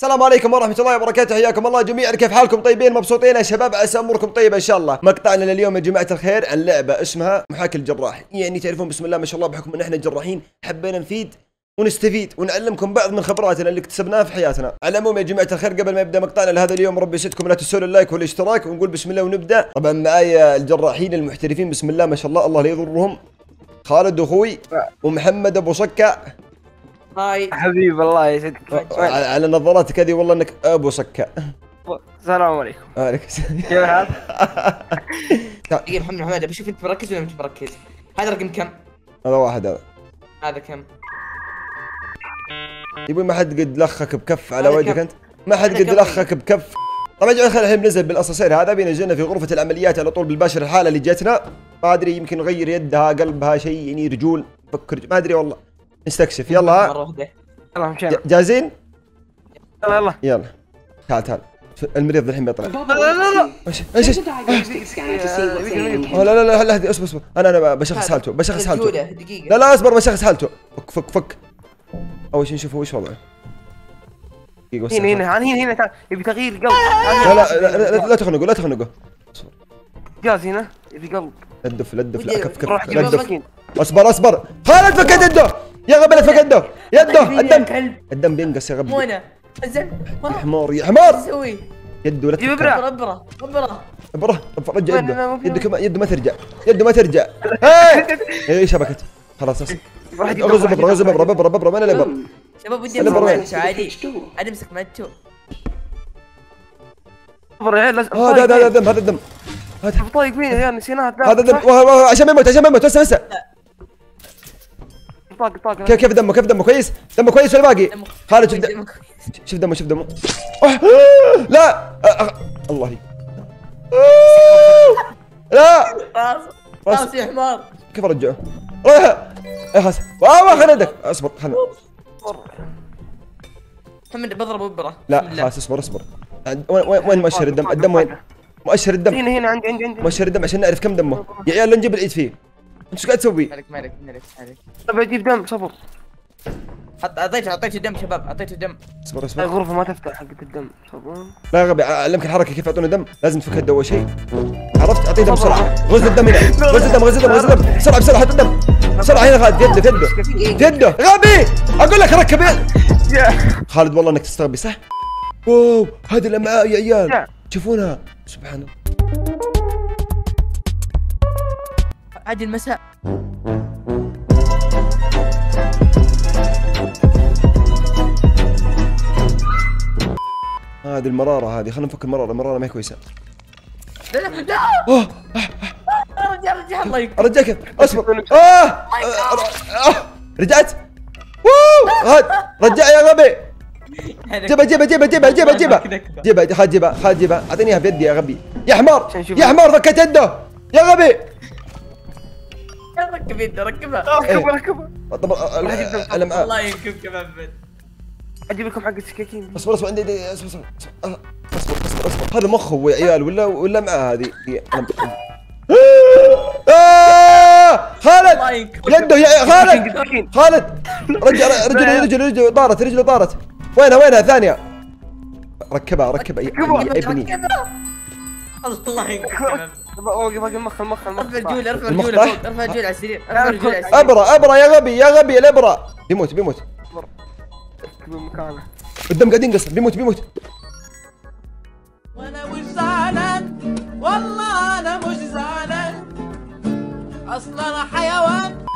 السلام عليكم ورحمة الله وبركاته. حياكم الله جميعا. كيف حالكم؟ طيبين مبسوطين. يا شباب عسى أموركم طيبة إن شاء الله. مقطعنا لليوم يا جماعة الخير عن لعبة اسمها محاكي الجراح يعني تعرفون بسم الله ما شاء الله بحكم إن إحنا جراحين حبينا نفيد ونستفيد ونعلمكم بعض من خبراتنا اللي اكتسبناها في حياتنا. على العموم يا جماعة الخير قبل ما يبدأ مقطعنا لهذا اليوم ربي يسعدكم. لا تنسون اللايك والاشتراك ونقول بسم الله ونبدأ. طبعا معايا الجراحين المحترفين. بسم الله ما شاء الله. الله لا يضرهم خالد أخوي ومحمد أبو صكة هاي حبيب الله يسعدك على نظراتك هذه والله إنك أبو صكة السلام عليكم عليك السلام. كيف حالك؟ دقيقة محمد محمد بشوف أنت مركز ولا مش مركز هذا رقم كم؟ هذا واحد هذا هذا كم؟ يبون ما حد قد لخك بكف على وجهك؟ أنت ما حد قد؟ لخك بكف طبعا يا جماعة الخير الحين بننزل بالأسانسير هذا بينزلنا في غرفة العمليات على طول بالباشر الحالة اللي جتنا ما أدري يمكن نغير يدها قلبها شيء يعني رجول فكر ما أدري والله نستكشف يلا يلا مشينا جاهزين يلا يلا يلا تعال تعال المريض الحين بيطلع لا لا لا إيش إيش إيش لا لا لا لا هدي اصبر اصبر أنا أنا بشخص حالته بشخص حالته لا لا اصبر بشخص حالته فك فك فك اول شيء نشوف وش وضعه هنا هنا هنا هنا تعال يبي تغيير قلب لا لا لا, لا, لا تخنقه لا تخنقه جاز هنا يبي قلب لا تدف لا تدف لا كف كف لا تدف اصبر اصبر خالد فك يده يا غبي لا تفك يده يده الدم الدم. بينقص يا مو غبي أنا انزل يا حمار يا حمار. إيش أسوي؟ يده لا جيب. إبرة. أبرة أبرة أبرة. رجع يده يده كمان يده ما ترجع. يده ما ترجع. إيه شبكت خلاص غز واحد أبرة غز يجيب. أبرة أبرة أبرة وين الابر شباب ودي؟ أمسك عادي. عادي أمسك ماتشو اصبر يا عيال لازم. هذا هذا هذا دم هذا دم هذا طايق مين؟ يا نسيناها. هذا دم وه- وه- عشان ما يموت عشان ما يموت. بس بس طاق طاق كيف كيف دمه؟ كيف دمه؟ كويس؟ دمه كويس ولا باقي؟ خالد شوف دمه كويس. شوف دمه شوف دمه. أوه. لا! أه، أه. الله. لا! راس راس يا حمار. كيف ارجعه؟ روح يا خلاص والله خلنا يدك اصبر خلنا. محمد بضرب ابرة لا. خلاص اصبر اصبر. وين مؤشر الدم؟ الدم وين؟ مؤشر الدم. هنا هنا عندي عندي عندي. مؤشر الدم عشان نعرف كم دمه. يا عيال لا نجيب العيد فيه. إيش قاعد تسوي؟ مالك مالك مالك مالك. طب أجيب دم صبر حط اعطيته اعطيته دم شباب اعطيته دم اصبر اصبر. الغرفة ما تفتح حقت الدم. صبر لا يا غبي اعلمك الحركة كيف يعطونا دم؟ لازم تفك الدم أول شيء. عرفت؟ أعطيه دم بسرعة. غز الدم هنا. غز الدم غز الدم غز الدم. بسرعة بسرعة حط الدم. بسرعة هنا خالد يده يده. في يده. غبي! أقول لك ركب يد. خالد والله إنك تستغبي صح؟ واو هذه الأمعاء يا عيال. يا. تشوفونها سبحان الله. عادي المساء. هذه المرارة هذه خلينا نفك المرارة المرارة ما هي كويسة. لا لا لا. رجع رجع الله يكرمك. أرجعك أصبر. آه،. رجعت؟ هاد رجع يا غبي. جيبها جيبها جيبها جيبها جيبها جيبها جيبها خالد جيبها خالد جيبها أعطيني إياها بيدي يا غبي. يا حمار. يا حمار فكت يده يا غبي. ركب يده ركبها. ركبها ركبها. طب آه،. الامعاء الله ينكبك يا محمد. أجيب لكم حق السكاكين. اصبر اصبر عندي عندي- اصبر اصبر اصبر آه، اصبر اصبر هذا مخه يا عيال ولا ولا معاه هذه؟ هي- أنا- آه، خالد! يده يا خالد! خالد! رجع رجله رجله رجله طارت رجله طارت. وينها وينها؟ ثانية. ركبها ركبها يا ابني. الله ينكبك محمد أوقف اوقف المخ أرفع الجول أرفع الجول. فوق أرفع الجول على السرير أرفع الجول على السرير أبرة أبرة يا غبي يا غبي الابرة بيموت بيموت. اكتب مكانه الدم قاعد ينقص. بيموت بيموت. وأنا مش زعلان والله أنا مش زعلان أصلا أنا حيوان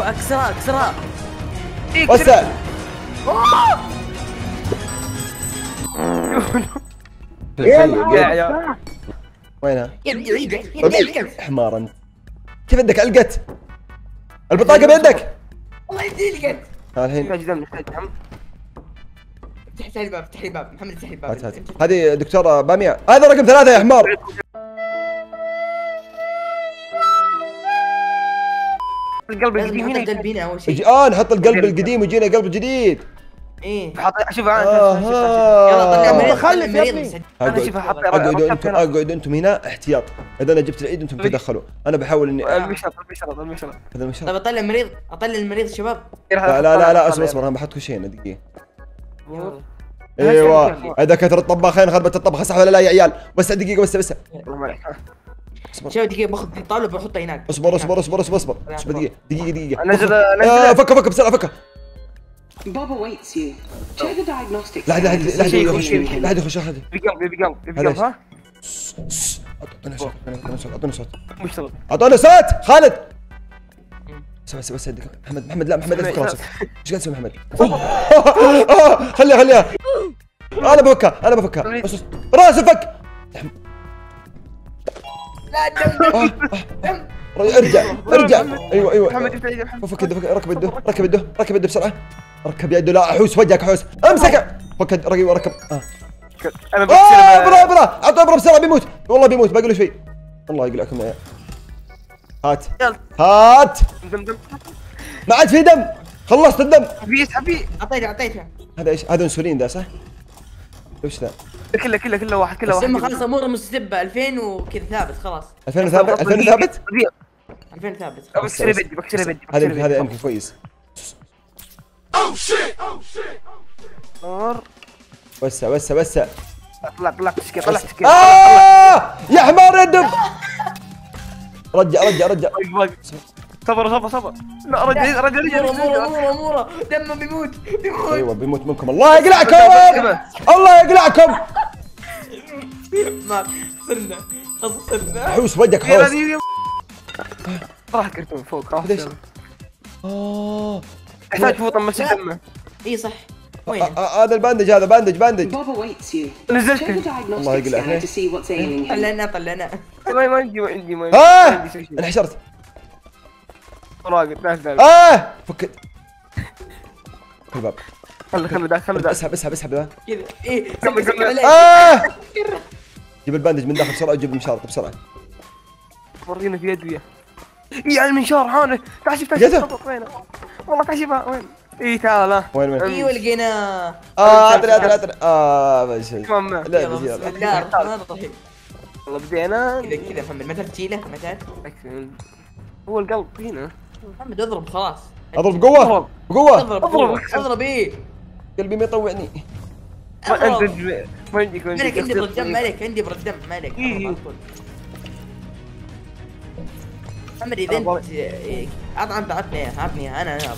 اكسرها اكسرها وسع. يا. وينها؟ حمار انت كيف يدك علقت؟ البطاقة بيدك. الله يهدي لك ها الحين. نحتاج دم نحتاج دم. افتح لي الباب افتح لي الباب محمد افتح لي الباب هات هات. هذه دكتورة بامية. هذا رقم ثلاثة يا حمار. القلب القديم هنا. أول شيء. آه نحط القلب. القديم ويجينا قلب جديد. إيه. حاط شوف أنا يلا طلع أها مريض خلف طلع يا مريض ابني. أنا أقعد شوف أنتم اقعدوا أنتم هنا احتياط. إذا أنا جبت العيد أنتم تدخلوا. أنا بحاول إني المشرط المشرط المشرط هذا مش طيب أطلع المريض أطلع المريض شباب. لا لا لا, لا أصبر أصبر أنا بحط كل شيء هنا دقيقة. أيوه. هذا كثر الطباخين خدمه الطبخ صح ولا لا يا عيال؟ بس دقيقة بس بس. شباب دقيقة باخذ الطاولة بحطها هناك. أصبر أصبر أصبر أصبر أصبر. اصبر دقيقة دقيقة دقيقة. نزل آه، نزل فك فك Bob awaits you. Check the diagnostics. لا حد لا حد لا حد شيء، يخش. لا حد يخش لا حد بقلب بقلب هذا بقلب ها؟ أعطونا صوت أعطونا صوت أعطونا صوت مشتغل أعطونا صوت! خالد! بس بس عندك محمد محمد لا محمد اذكر راسك إيش قاعد تسوي محمد؟ خليها خليها. أنا بفكها أنا بفكها. راسه فك لا دم. ارجع ارجع أيوه أيوه. محمد فك يده ركب يده ركب يده ركب يده بسرعة. ركب يده لا احوس وجهك احوس امسكه. يده، ركب ركب. آه. أنا بكسر برا ابره بسرعة بيموت. والله بيموت باقي له شوي الله يقلعكم يا هات. يلا. هات. دم دم. ما عاد في دم. خلصت الدم. حبي اسحب فيه اعطيته اعطيته هذا إيش؟ هذا إنسولين ده صح؟ وش ذا؟ كله كله كله واحد كله بس واحد. خلاص اموره مستبة. 2000 وكذا ثابت خلاص. 2000 ثابت 2000 ثابت؟ ربيع 2000 ثابت. بكسر بدي بكسر بدي هذا هذا يمكن كويس. نار وسع وسع وسع. طلع طلع تشكي طلع تشكي آه! يا حمار يدب رجع رجع رجع. باقي باقي صبر صبر صبر. لا رجع رجع رجع. اموره اموره دمه بيموت بيموت. أيوه بيموت منكم. الله يقلعكم الله يقلعكم. ما خسرنا خلاص خسرنا حوس يلا حوس. راح كرتون فوق خلاص تحتاج فوطه مسح دمه إي صح. آه، وين؟ آه، هذا ال bandage هذا bandage bandage. Bob awaits you. Check the نزلته diagnostics يقلعك. طلعنا طلعنا. ما ما عندي ما عندي ما عندي. ما شيء انحشرت. راقد آه! فك. الباب خله خله ده خله ده اسحب اسحب اسحب ذا. كذا. إيه آه! جيب ال bandage من داخل بسرعة وجيب المشارط بسرعة. ورينا في اي على المنشار هون تعال شوف تعال. شوف. والله شوفها وين اي تعال ها وين وين؟ أيوه لقيناه آه ادري ادري ادري آه بس. لا الرحيم والله بدينا. كذا كذا محمد. ما تعرف تشيله ما تعرف هو القلب هنا. محمد اضرب خلاص. أضرب بقوه أضرب. بقوه أضرب أضرب. أضرب إيه. قلبي ما يطوعني. ما عندك ما عندك عندي برد دم مالك عندي برد دم مالك محمد اذا انت إيه، عط عط عطني إياه، أنا أنا.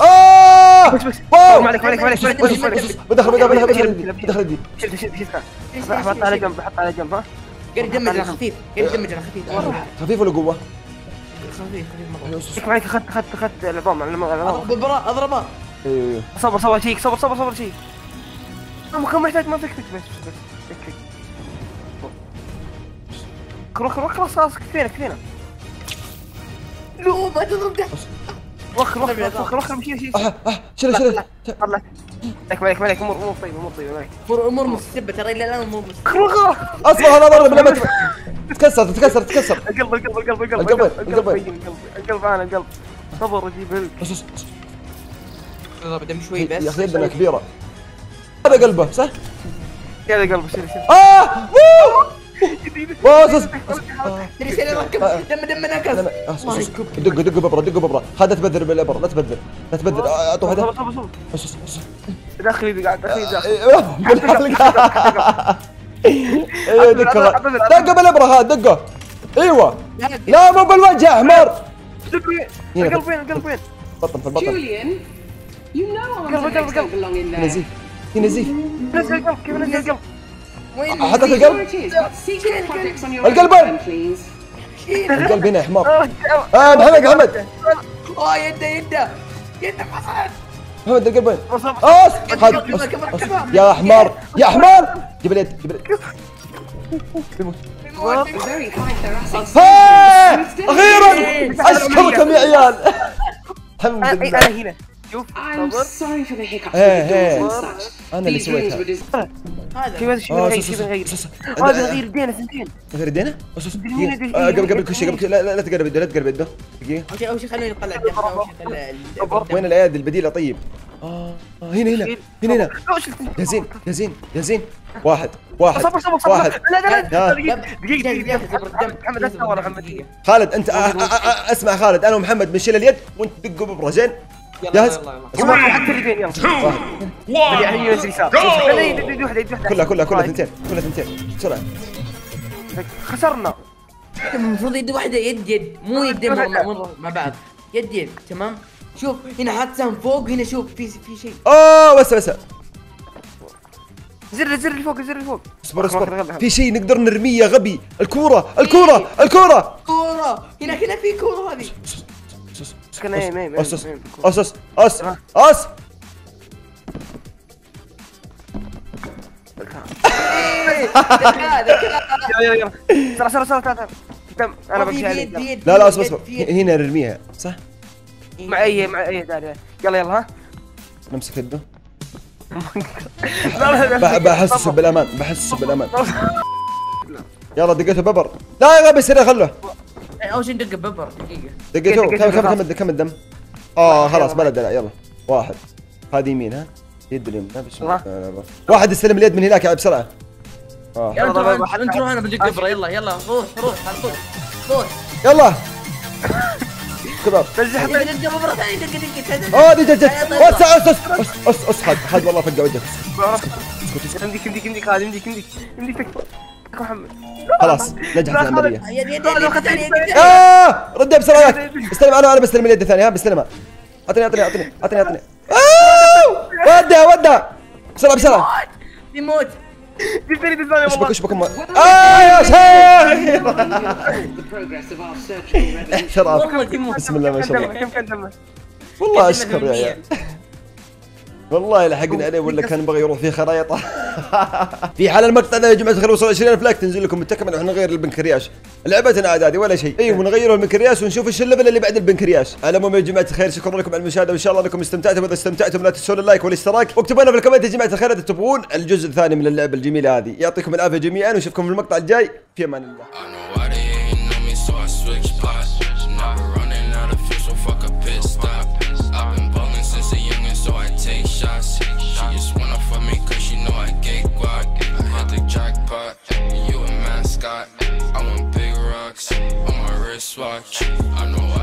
آه بس بس مالك مالك بس- مالك مالك بس- بدخل بدخل بدخل بدخل بدخل يدي شيل شيل شيل إيش- بحط إيش- على جنب بحط على جنب ها قال دمج على خفيف قال دمج على خفيف خفيف ولا قوه؟ خفيف خفيف مره اخذت اخذت اخذت العظام العظام اضرب بالبراء اضربه أيوه صبر صبر شيك صبر صبر صبر شيك ما كان محتاج ما فيك فيك بس بس فيك فيك خلاص خلاص خلاص خلاص كفينا كفينا لو ما تضرب ده وخر وخر وخر وخر شيل شيل أه شيل. شيل طلع مالك مالك مالك أمور أمور طيبة أمور طيبة مالك أمور أمور مستبه ترى إلى الآن امور مستبه أصبر أنا ضرب لما تتكسر تتكسر تتكسر القلب القلب القلب القلب القلب، القلب القلب. أنا القلب. صبر أجيب هلك بس بس اضرب دم شوي بس. يا أخي يدنا كبيرة. هذا قلبه صح؟ يا القلب شيل شيل. آه! بس بس تدري شيء ركب دم دم نكس دق دق ببره دق ببره هذا تبذر بالابره لا تبذر لا تبذر آه، اعطوا هذا صبر صبر بس بس بس داخل يدي قاعد داخل يدي داخل أيوه بالحلقة أيوه دقه دقه بالابره ها دقه أيوه لا مو بالوجه هنا. القلب وين القلب وين بطن في البطن Julian, you know arms Go, and go, legs go. don't belong in هنا there. زيف هنا زيف نزل القلب كيف نزل القلب حطيت Sure القلب. القلب. القلب هنا يا حمار آه، آه محمد محمد. آه يده يده. يده حصل محمد القلب وين؟ صبر صبر آه،. يا حمار يا حمار جيب اليد جيب اليد. system. أخيرا! أشكركم يا عيال. الحمد إنا لله. أنا هنا. شوف I'm صبر sorry for the hiccups Hey, with the doors hey. and such. أنا اللي These rooms سويتها. هذا هذا شيء آه، غير صح، شيء صح، غير صح، صح. هذا غير يدينا سنتين مثل يدينا قبل. قبل كل شيء قبل لا لا تقرب يده لا تقرب يده دقيقة. أول شيء أول شيء خلوني الدم ال- وين الايادي البديلة طيب آه هنا هنا هنا هنا. يا زين يا زين يا زين. واحد واحد صبر صبر صبر. واحد. لا لا لا. دقيقة دقيقة دقيقة، محمد تسوى محمد. خالد أنت آه، آه، آه، اسمع خالد. أنا ومحمد بنشيل اليد وانت دقوا ببره زين جاهز؟ يلا يلا اسمع. حتى اللي بين يلا. واحد. هي ينزل يسار يد واحدة يد واحدة كلها كلها كلها طيب. ثنتين كلها ثنتين. بسرعة. خسرنا. المفروض يد واحدة يد يد. مو يدين مع بعض. يد يد. تمام؟ شوف هنا حاط سهم فوق هنا شوف في في شيء. أوه بس بس زر الزر اللي فوق الزر اللي فوق اصبر اصبر. في شيء نقدر نرميه يا غبي. الكورة الكورة الكورة. كورة. هنا هنا في كورة هذه. كان إيه يلا يلا تم أنا في بمشي في عليك يد في يلا. يد لا لا اصبر اصبر. هنا نرميها صح؟ مع أي مع أي داري يلا يلا ها. نمسك يده. لا لا لا. بح- بحسسه بالأمان بحسسه بالأمان. يلا دقيته ببر لا غبي سريع خله أول شيء ندق ببر دقيقة. دقيته دقيقة، كم كم. كم الدم كم الدم؟ آه خلاص يلا. بلا دلع يلا. واحد. هذه يمين ها؟ يد اليمين. واحد يستلم اليد من هناك بسرعة. آه. يلا يلا، انت روح أنا بدق ببرة. يلا يلا. روح روح على طول روح. يلا. كبار آه دي جد جد اس اس اس اس اس اس حد حد والله فقع وجهك. يمديك هذا يمديك يمديك يمديك تكفى تكفى. محمد خلاص نجحت آه! ردها بسرعة. استلم أنا أنا بستلم اليد الثانية ها بستلمها اعطني اعطني اعطني اعطني اعطني آه! ودها ودها بسرعة بسرعة. يموت جبتني بالثانية اشبك والله اشبك آه يا شيخ. احتراف بسم الله ما شاء الله. والله أشكر يا عيال والله لحقنا عليه ولا كان يبغى يروح في خرايطه في حال المقطع ده يا جماعة الخير وصل 20000 like تنزل لكم بالتكمله إحنا نغير البنكرياس لعبتنا عاد هذه ولا شيء. أيوه ونغير البنكرياس ونشوف إيش ال level اللي بعد البنكرياس على العموم يا جماعة الخير شكرا لكم على المشاهدة وإن شاء الله انكم استمتعتم. وإذا استمتعتم لا تنسون ال like والاشتراك. واكتبوا لنا في ال comment يا جماعة الخير إذا تبغون الجزء الثاني من اللعبة الجميلة هذه. يعطيكم العافية جميعا ونشوفكم في المقطع الجاي. في أمان الله. watch. I know